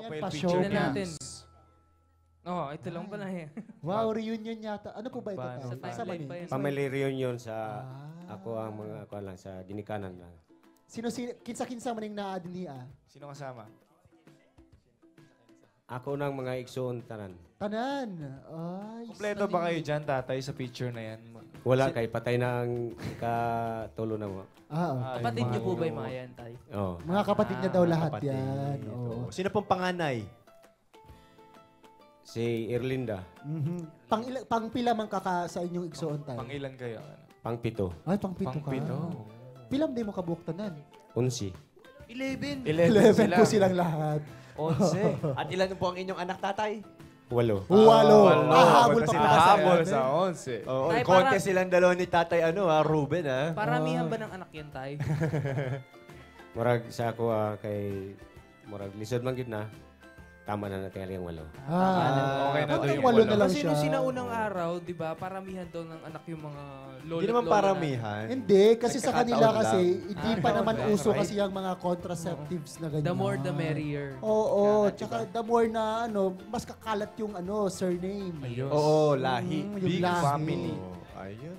Yan, Profile pa picture Tingnan natin. Oo, ito lang pala eh. Wow, reunion yata. Ano po ba ito? Paano? Sa timeline yan. Family reunion sa Ah. ako ang mga ako lang sa ginikanan lang. Sino, sino, kinsa-kinsa man yung naadin niya? Sino kasama? Ako ng mga igsoon tanan. Tanan. Ay, Kompleto ba kayo dyan, tatay, sa picture na yan? Wala kay patay na ang katulo na mo. Ah, oh. Ay, Kapatid niyo po ba yung mga yan, Tay? Oh. Mga kapatid niya daw lahat Kapatid. yan. Oo. Oo. Sino pong panganay? Si Irlinda, Mhm. Pang, ila, pang pila man kaka sa inyong igsoon tayo? Pang ilan kayo? Ano? pangpito, Ay, pang pito Pang ka. pito. Pilam di mo kabuok tanan. unsi. 11. 11 po silang lahat. 11. At ilan po ang inyong anak, tatay? Walo. Walo. Walo. Ah, habol Punta pa sila pa sa habol eleven. sa 11. Oo, Tay, konti para- silang dalawa ni tatay, ano ha, Ruben ha? Paramihan ba ng anak yan, Tay? Murag sa ako ah, kay murag lisod man gid na. Tama na natin ang walo. Ah, Okay na okay, yung walo na lang Kasi siya. nung sinaunang araw, di ba, paramihan daw ng anak yung mga lolo Hindi naman paramihan. Hindi, kasi sa kanila Nagkakataon kasi, lang. hindi Ah, pa naman okay. uso kasi yung mga contraceptives na ganyan. The more, the merrier. Oo, tsaka the more na ano, mas kakalat yung ano, surname. Ayun. Oo, lahi. Mm, yung Big lahi. family. Oo, ayun.